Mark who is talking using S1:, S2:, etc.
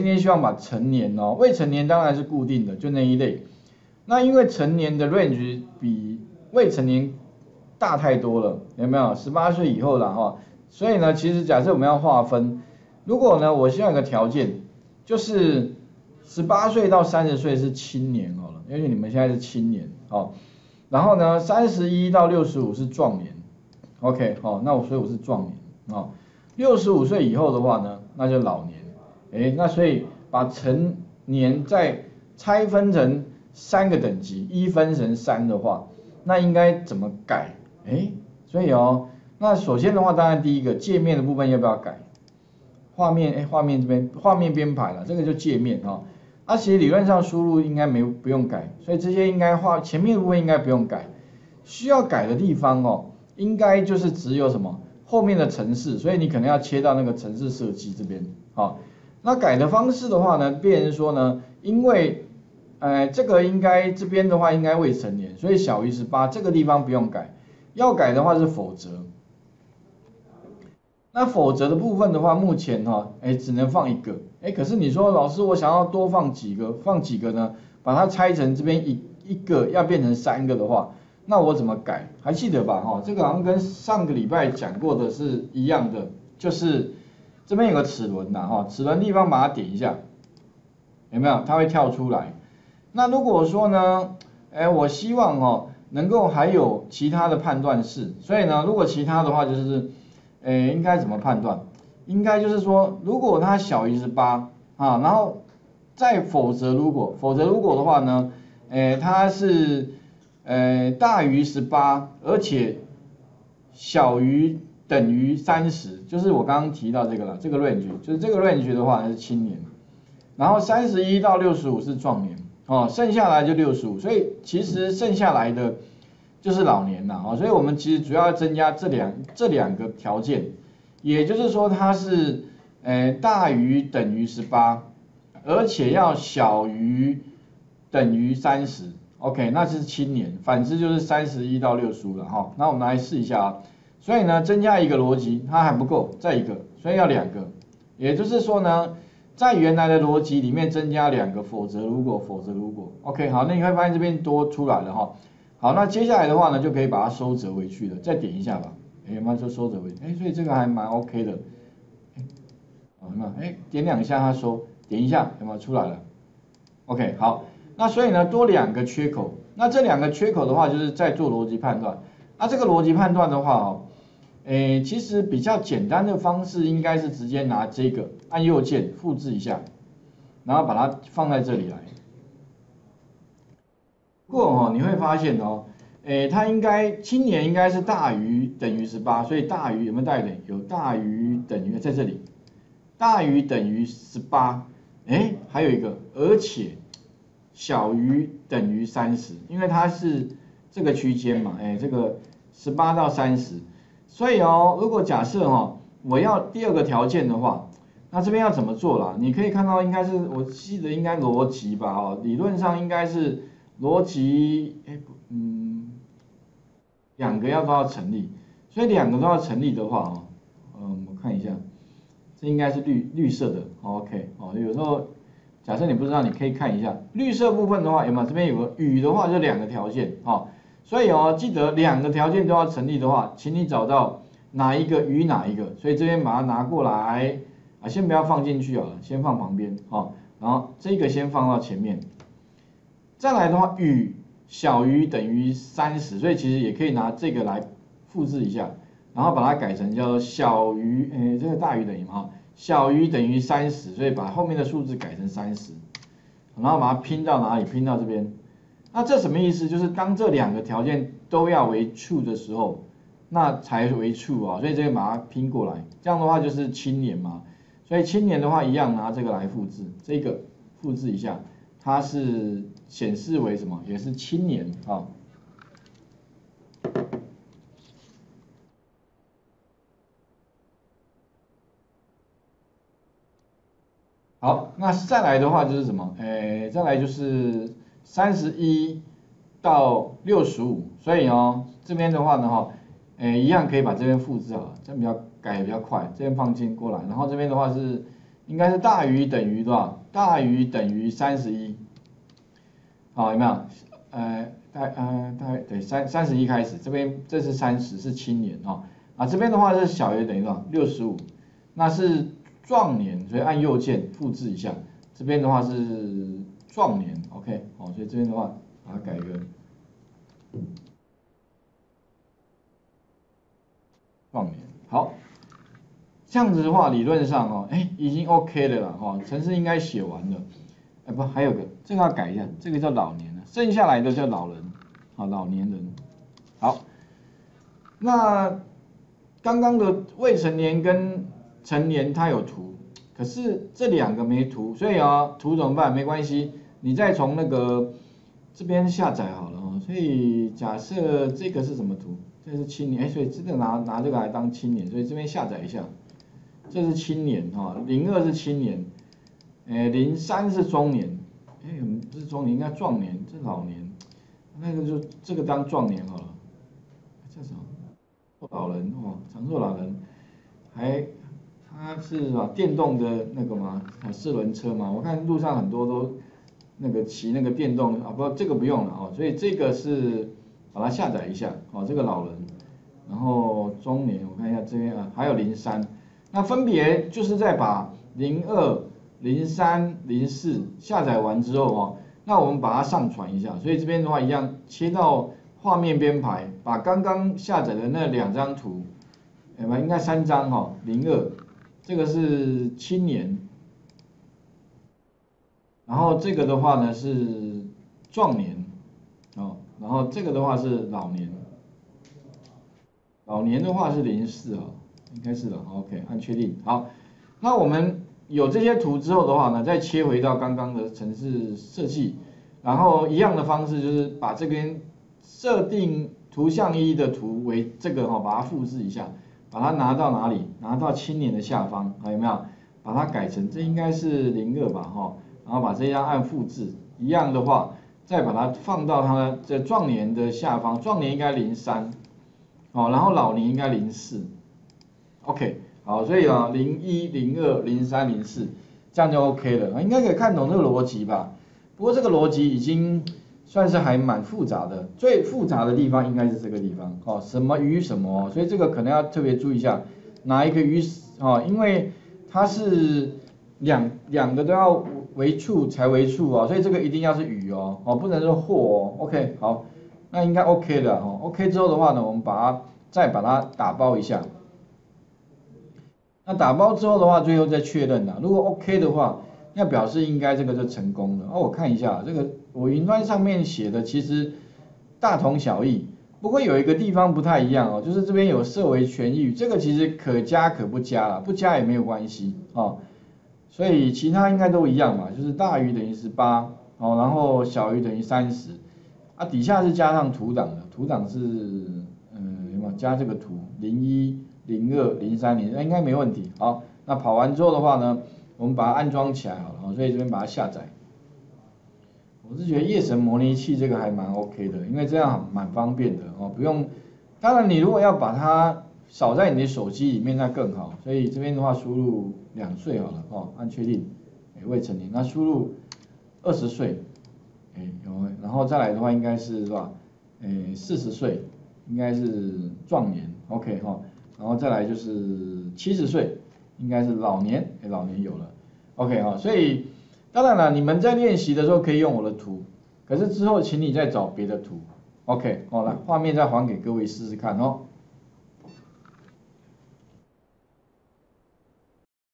S1: 今天希望把成年哦，未成年当然是固定的，就那一类。那因为成年的 range 比未成年大太多了，有没有？十八岁以后了哈，所以呢，其实假设我们要划分，如果呢，我希望有个条件，就是十八岁到三十岁是青年好了，因为你们现在是青年哦。然后呢，三十一到六十五是壮年，OK，好，那我所以我是壮年哦。六十五岁以后的话呢，那就老年，哎，那所以把成年再拆分成三个等级，一分成三的话，那应该怎么改？哎，所以哦，那首先的话，当然第一个界面的部分要不要改？画面，哎，画面这边画面编排了，这个就界面啊。那其实理论上输入应该没不用改，所以这些应该画前面的部分应该不用改，需要改的地方哦，应该就是只有什么后面的城市，所以你可能要切到那个城市设计这边，好，那改的方式的话呢，别人说呢，因为，呃，这个应该这边的话应该未成年，所以小于十八，这个地方不用改，要改的话是否则。那否则的部分的话，目前哈，哎，只能放一个，哎，可是你说老师，我想要多放几个，放几个呢？把它拆成这边一一个要变成三个的话，那我怎么改？还记得吧？哈，这个好像跟上个礼拜讲过的是一样的，就是这边有个齿轮呐，哈，齿轮地方把它点一下，有没有？它会跳出来。那如果说呢，哎，我希望哦，能够还有其他的判断式，所以呢，如果其他的话就是。诶，应该怎么判断？应该就是说，如果它小于十八啊，然后再否则如果，否则如果的话呢，诶，它是呃大于十八，而且小于等于三十，就是我刚刚提到这个了，这个 range 就是这个 range 的话是青年，然后三十一到六十五是壮年，哦，剩下来就六十五，所以其实剩下来的。就是老年了啊，所以我们其实主要增加这两这两个条件，也就是说它是呃大于等于十八，而且要小于等于三十，OK，那是青年，反之就是三十一到六十五了哈。那我们来试一下啊，所以呢增加一个逻辑它还不够，再一个，所以要两个，也就是说呢在原来的逻辑里面增加两个，否则如果否则如果，OK，好，那你会发现这边多出来了哈。好，那接下来的话呢，就可以把它收折回去了，再点一下吧。哎，有没有说收折回？哎，所以这个还蛮 OK 的。哎，有没有？哎，点两下它收，点一下有没有出来了？OK，好。那所以呢，多两个缺口，那这两个缺口的话，就是在做逻辑判断。那这个逻辑判断的话哦，哎，其实比较简单的方式应该是直接拿这个按右键复制一下，然后把它放在这里来。过哦，你会发现哦，诶，它应该今年应该是大于等于十八，所以大于有没有大于等于？有大于等于在这里，大于等于十八，诶，还有一个，而且小于等于三十，因为它是这个区间嘛，诶，这个十八到三十，所以哦，如果假设哈，我要第二个条件的话，那这边要怎么做啦？你可以看到应该是我记得应该逻辑吧，哦，理论上应该是。逻辑，哎，嗯，两个要都要成立，所以两个都要成立的话，哦，嗯，我看一下，这应该是绿绿色的，OK，哦，有时候假设你不知道，你可以看一下绿色部分的话有没有？这边有个雨的话就两个条件，哦，所以哦，记得两个条件都要成立的话，请你找到哪一个与哪一个，所以这边把它拿过来，啊，先不要放进去啊，先放旁边，哦，然后这个先放到前面。再来的话，与小于等于三十，所以其实也可以拿这个来复制一下，然后把它改成叫做小于，哎，这个大于等于嘛，小于等于三十，所以把后面的数字改成三十，然后把它拼到哪里？拼到这边。那这什么意思？就是当这两个条件都要为 true 的时候，那才为 true 啊，所以这个把它拼过来，这样的话就是青年嘛，所以青年的话一样拿这个来复制，这个复制一下。它是显示为什么？也是青年啊。好，那再来的话就是什么？诶，再来就是三十一到六十五，所以哦，这边的话呢，哈，诶，一样可以把这边复制好，这样比较改比较快，这边放进过来，然后这边的话是。应该是大于等于多少？大于等于三十一，好有没有？呃，大呃大对三三十一开始，这边这是三十是青年哦，啊这边的话是小于等于多少？六十五，那是壮年，所以按右键复制一下，这边的话是壮年，OK，好，所以这边的话把它改个壮年，好。这样子的话，理论上哦，哎，已经 OK 的了哈，程式应该写完了，哎不，还有个，这个要改一下，这个叫老年了，剩下来的叫老人，好，老年人，好，那刚刚的未成年跟成年它有图，可是这两个没图，所以啊，图怎么办？没关系，你再从那个这边下载好了哦，所以假设这个是什么图？这是青年，哎，所以真的拿拿这个来当青年，所以这边下载一下。这是青年哈，零二是青年，诶零三是中年，诶不是中年应该壮年，这老年，那个就这个当壮年好了，叫什么？老人哦，长寿老人，还它是吧电动的那个吗？啊四轮车嘛，我看路上很多都那个骑那个电动啊，不这个不用了哦，所以这个是把它下载一下哦，这个老人，然后中年我看一下这边啊，还有零三。那分别就是在把零二、零三、零四下载完之后哦，那我们把它上传一下。所以这边的话一样，切到画面编排，把刚刚下载的那两张图，哎不，应该三张哈，零二，这个是青年，然后这个的话呢是壮年，哦，然后这个的话是老年，老年的话是零四啊。应该是的，OK，按确定。好，那我们有这些图之后的话呢，再切回到刚刚的城市设计，然后一样的方式就是把这边设定图像一的图为这个哈，把它复制一下，把它拿到哪里？拿到青年的下方，还有没有？把它改成这应该是零二吧哈，然后把这张按复制，一样的话，再把它放到它这壮年的下方，壮年应该零三，哦，然后老年应该零四。OK，好，所以啊，零一、零二、零三、零四，这样就 OK 了，应该可以看懂这个逻辑吧？不过这个逻辑已经算是还蛮复杂的，最复杂的地方应该是这个地方，哦，什么与什么，所以这个可能要特别注意一下，哪一个与，哦，因为它是两两个都要为处才为处啊，所以这个一定要是与哦，哦，不能是或哦，OK，好，那应该 OK 的哦，OK 之后的话呢，我们把它再把它打包一下。那打包之后的话，最后再确认的，如果 OK 的话，那表示应该这个就成功了。哦，我看一下，这个我云端上面写的其实大同小异，不过有一个地方不太一样哦，就是这边有设为全域，这个其实可加可不加了，不加也没有关系哦。所以其他应该都一样嘛，就是大于等于十八哦，然后小于等于三十，啊底下是加上图档的，图档是嗯有没有加这个图零一。零二零三零，那应该没问题。好，那跑完之后的话呢，我们把它安装起来好了，所以这边把它下载。我是觉得夜神模拟器这个还蛮 OK 的，因为这样蛮方便的哦，不用。当然你如果要把它扫在你的手机里面，那更好。所以这边的话输入两岁好了，哦，按确定，哎，未成年。那输入二十岁，哎，有，然后再来的话应该是是吧？哎，四十岁，应该是壮年，OK 哈。然后再来就是七十岁，应该是老年，哎，老年有了，OK 哈，所以当然了，你们在练习的时候可以用我的图，可是之后请你再找别的图，OK，好了，画面再还给各位试试看哦。